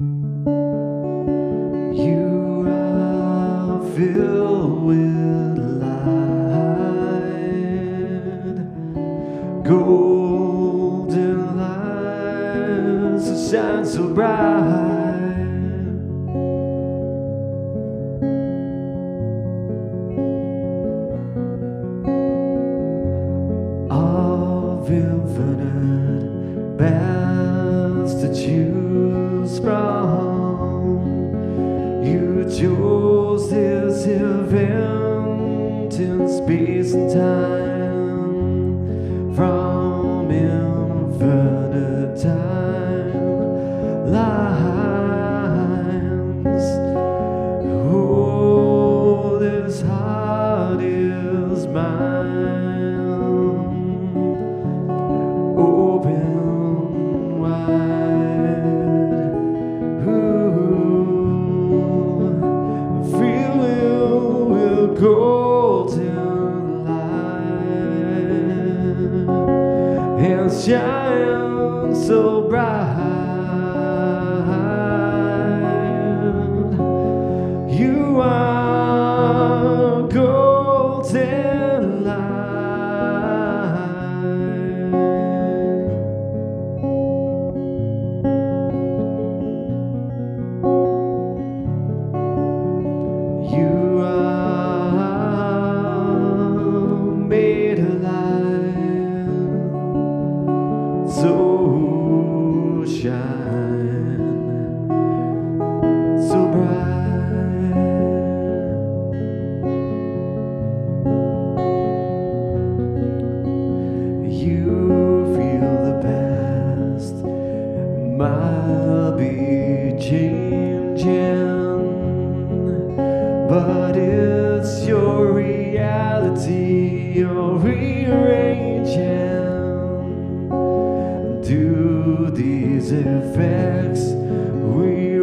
You are filled with light, golden lights that shine so bright. Of infinite best to choose from. You chose this event in space and time from infinite time lines. Golden light and shine so bright. But it's your reality you're rearranging. Do these effects we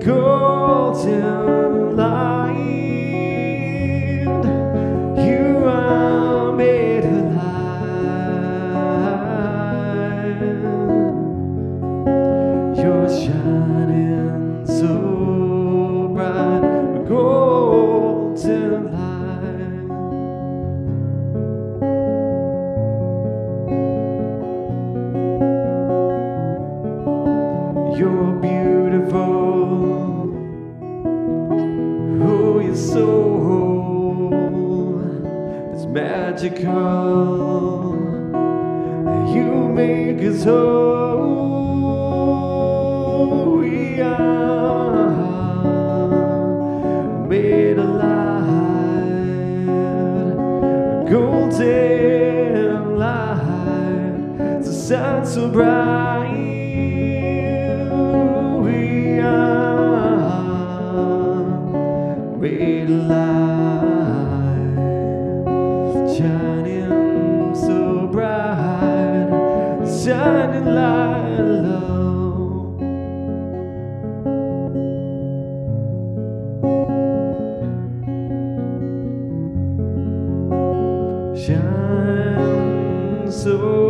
golden light. You are made alive. You're shining You're beautiful. Oh, you're so it's magical. You make us whole. We are ah, made alive. Golden light, the sun so bright. So